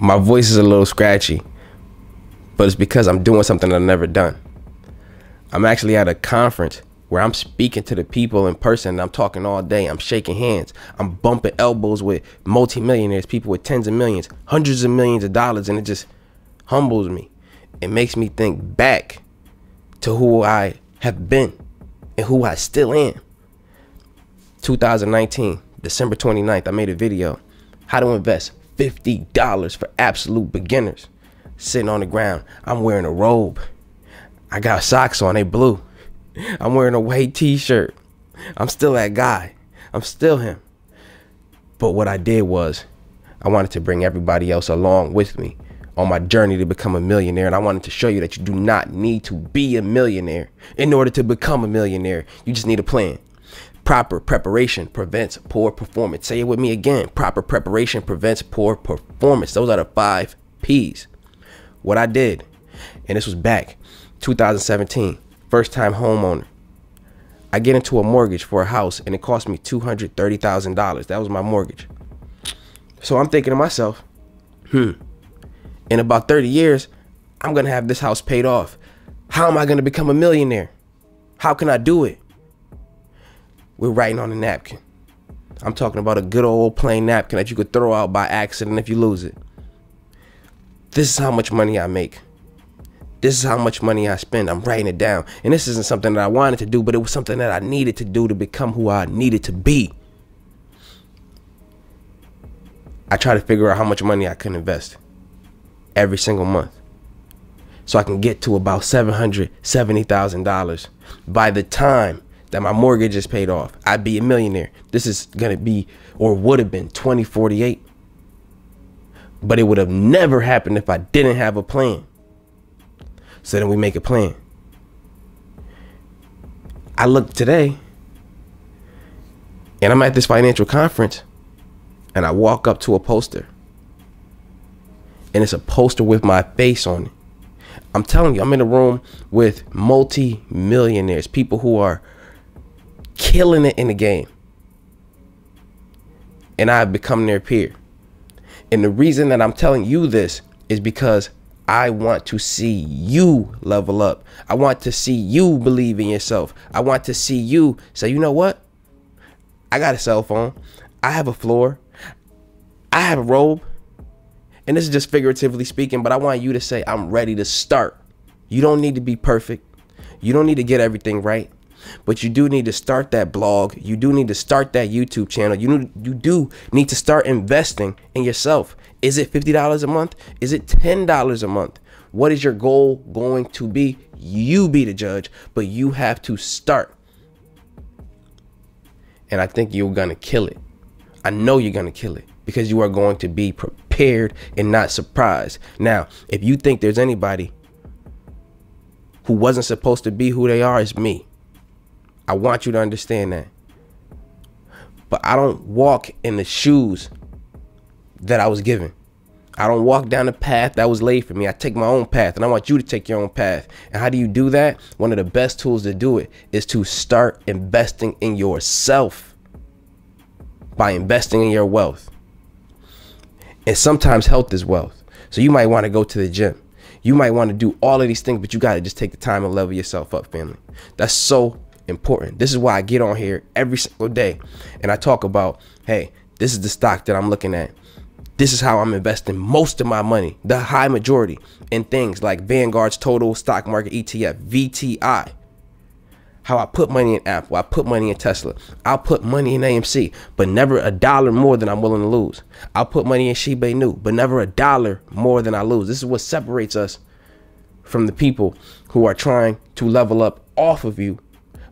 my voice is a little scratchy, but it's because I'm doing something I've never done. I'm actually at a conference where I'm speaking to the people in person. I'm talking all day. I'm shaking hands. I'm bumping elbows with multimillionaires, people with tens of millions, hundreds of millions of dollars, and it just humbles me. It makes me think back to who I have been and who I still am. 2019, December 29th, I made a video how to invest $50 for absolute beginners. Sitting on the ground, I'm wearing a robe. I got socks on, they blue. I'm wearing a white t-shirt. I'm still that guy. I'm still him. But what I did was I wanted to bring everybody else along with me on my journey to become a millionaire. And I wanted to show you that you do not need to be a millionaire in order to become a millionaire. You just need a plan. Proper preparation prevents poor performance. Say it with me again. Proper preparation prevents poor performance. Those are the five P's. What I did, and this was back 2017 first time homeowner. I get into a mortgage for a house and it cost me $230,000. That was my mortgage. So I'm thinking to myself, hmm, in about 30 years, I'm going to have this house paid off. How am I going to become a millionaire? How can I do it? We're writing on a napkin. I'm talking about a good old plain napkin that you could throw out by accident if you lose it. This is how much money I make this is how much money I spend. I'm writing it down. And this isn't something that I wanted to do, but it was something that I needed to do to become who I needed to be. I try to figure out how much money I can invest every single month. So I can get to about $770,000 by the time that my mortgage is paid off. I'd be a millionaire. This is going to be, or would have been, 2048. But it would have never happened if I didn't have a plan. So then we make a plan. I look today and I'm at this financial conference and I walk up to a poster and it's a poster with my face on it. I'm telling you, I'm in a room with multi millionaires, people who are killing it in the game. And I've become their peer. And the reason that I'm telling you this is because I want to see you level up. I want to see you believe in yourself. I want to see you say, you know what? I got a cell phone. I have a floor. I have a robe. And this is just figuratively speaking, but I want you to say, I'm ready to start. You don't need to be perfect. You don't need to get everything right. But you do need to start that blog. You do need to start that YouTube channel. You, you do need to start investing in yourself. Is it $50 a month? Is it $10 a month? What is your goal going to be? You be the judge, but you have to start. And I think you're going to kill it. I know you're going to kill it because you are going to be prepared and not surprised. Now, if you think there's anybody who wasn't supposed to be who they are, it's me. I want you to understand that. But I don't walk in the shoes that I was given. I don't walk down the path that was laid for me. I take my own path and I want you to take your own path. And how do you do that? One of the best tools to do it is to start investing in yourself by investing in your wealth. And sometimes health is wealth. So you might want to go to the gym. You might want to do all of these things, but you got to just take the time and level yourself up, family. That's so important. This is why I get on here every single day and I talk about, hey, this is the stock that I'm looking at this is how I'm investing most of my money, the high majority, in things like Vanguard's Total Stock Market ETF, VTI. How I put money in Apple, I put money in Tesla, I'll put money in AMC, but never a dollar more than I'm willing to lose. I'll put money in Shiba Inu, but never a dollar more than I lose. This is what separates us from the people who are trying to level up off of you,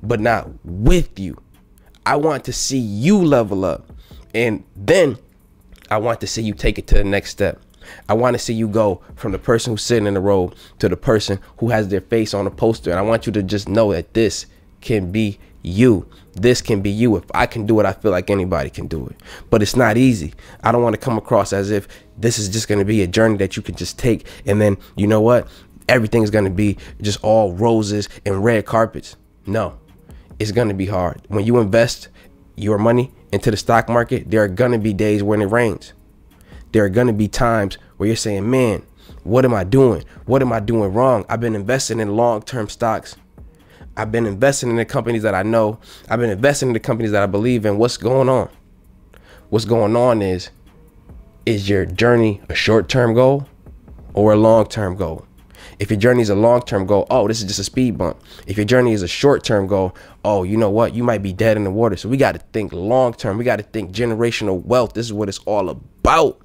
but not with you. I want to see you level up. And then I want to see you take it to the next step. I want to see you go from the person who's sitting in the road to the person who has their face on a poster. And I want you to just know that this can be you. This can be you. If I can do it, I feel like anybody can do it. But it's not easy. I don't want to come across as if this is just going to be a journey that you can just take. And then, you know what? Everything is going to be just all roses and red carpets. No, it's going to be hard. When you invest your money into the stock market, there are going to be days when it rains. There are going to be times where you're saying, man, what am I doing? What am I doing wrong? I've been investing in long term stocks. I've been investing in the companies that I know. I've been investing in the companies that I believe in. What's going on? What's going on is, is your journey a short term goal or a long term goal? If your journey is a long term goal, oh, this is just a speed bump. If your journey is a short term goal, oh, you know what? You might be dead in the water. So we got to think long term. We got to think generational wealth. This is what it's all about.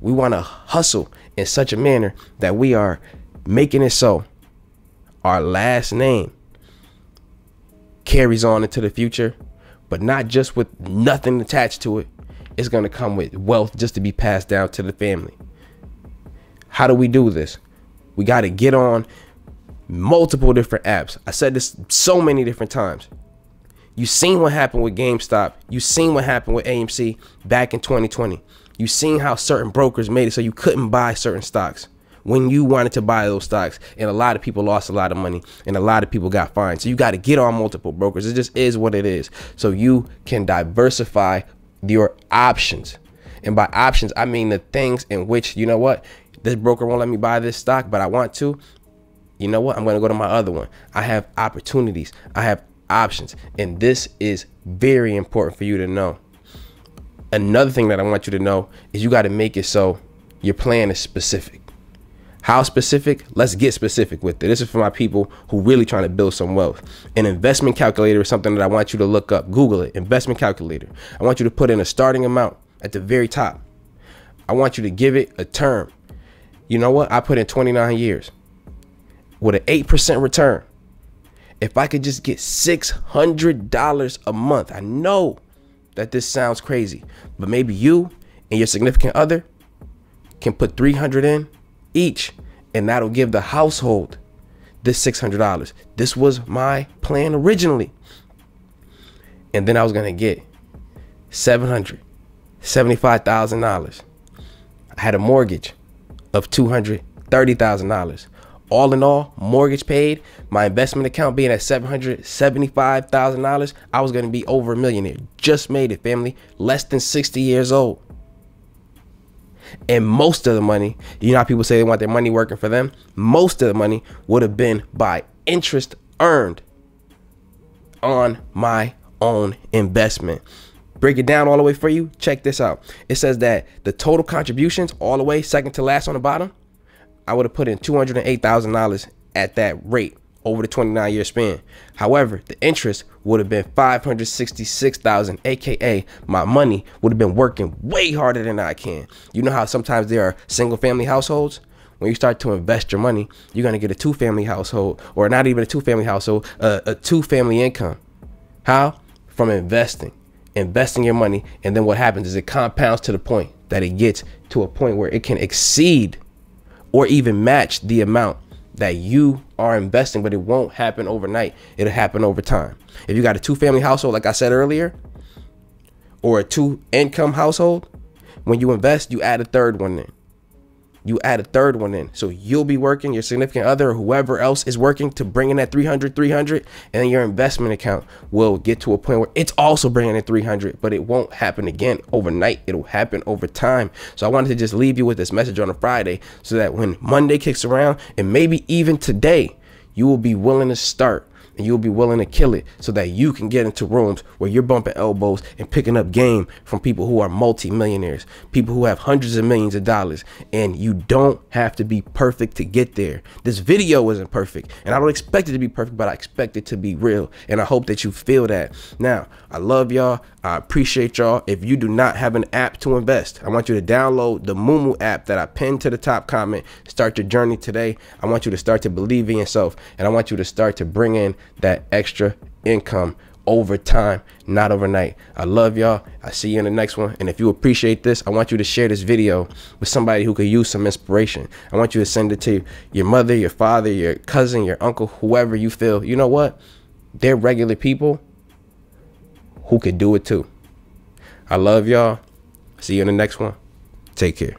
We want to hustle in such a manner that we are making it so our last name carries on into the future, but not just with nothing attached to it. It's going to come with wealth just to be passed down to the family. How do we do this? We got to get on multiple different apps. I said this so many different times. You seen what happened with GameStop. You seen what happened with AMC back in 2020. You seen how certain brokers made it so you couldn't buy certain stocks when you wanted to buy those stocks. And a lot of people lost a lot of money and a lot of people got fined. So you got to get on multiple brokers. It just is what it is. So you can diversify your options. And by options, I mean the things in which, you know what, this broker won't let me buy this stock, but I want to. You know what? I'm going to go to my other one. I have opportunities. I have options. And this is very important for you to know. Another thing that I want you to know is you got to make it so your plan is specific. How specific? Let's get specific with it. This is for my people who really trying to build some wealth. An investment calculator is something that I want you to look up. Google it, investment calculator. I want you to put in a starting amount at the very top. I want you to give it a term you know what? I put in 29 years with an 8% return. If I could just get $600 a month, I know that this sounds crazy, but maybe you and your significant other can put 300 in each and that'll give the household this $600. This was my plan originally. And then I was going to get $775,000. I had a mortgage of $230,000. All in all, mortgage paid, my investment account being at $775,000, I was going to be over a millionaire. Just made it, family. Less than 60 years old. And most of the money, you know how people say they want their money working for them? Most of the money would have been by interest earned on my own investment break it down all the way for you, check this out. It says that the total contributions all the way second to last on the bottom, I would have put in $208,000 at that rate over the 29 year span. However, the interest would have been 566,000 aka my money would have been working way harder than I can. You know how sometimes there are single family households when you start to invest your money, you're going to get a two family household or not even a two family household, uh, a two family income. How? From investing investing your money, and then what happens is it compounds to the point that it gets to a point where it can exceed or even match the amount that you are investing, but it won't happen overnight. It'll happen over time. If you got a two family household, like I said earlier, or a two income household, when you invest, you add a third one in you add a third one in. So you'll be working, your significant other or whoever else is working to bring in that 300, 300, and then your investment account will get to a point where it's also bringing in 300, but it won't happen again overnight. It'll happen over time. So I wanted to just leave you with this message on a Friday so that when Monday kicks around and maybe even today, you will be willing to start and you'll be willing to kill it so that you can get into rooms where you're bumping elbows and picking up game from people who are multimillionaires, people who have hundreds of millions of dollars, and you don't have to be perfect to get there. This video isn't perfect, and I don't expect it to be perfect, but I expect it to be real, and I hope that you feel that. Now, I love y'all. I appreciate y'all. If you do not have an app to invest, I want you to download the Moomoo app that I pinned to the top comment. Start your journey today. I want you to start to believe in yourself, and I want you to start to bring in that extra income over time, not overnight. I love y'all. I see you in the next one. And if you appreciate this, I want you to share this video with somebody who could use some inspiration. I want you to send it to your mother, your father, your cousin, your uncle, whoever you feel. You know what? They're regular people who could do it too. I love y'all. See you in the next one. Take care.